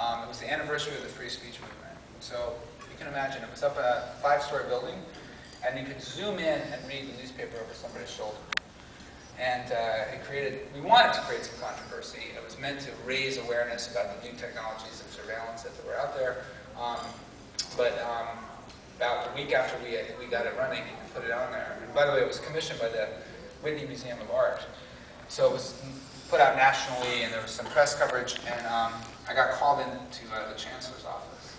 Um, it was the anniversary of the free speech movement. So you can imagine, it was up a five-story building, and you could zoom in and read the newspaper over somebody's shoulder. And uh, it created, we wanted to create some controversy. It was meant to raise awareness about the new technologies of surveillance that were out there. Um, but um, about a week after we, we got it running, we put it on there. And by the way, it was commissioned by the Whitney Museum of Art. So it was put out nationally, and there was some press coverage, and um, I got called into uh, the chancellor's office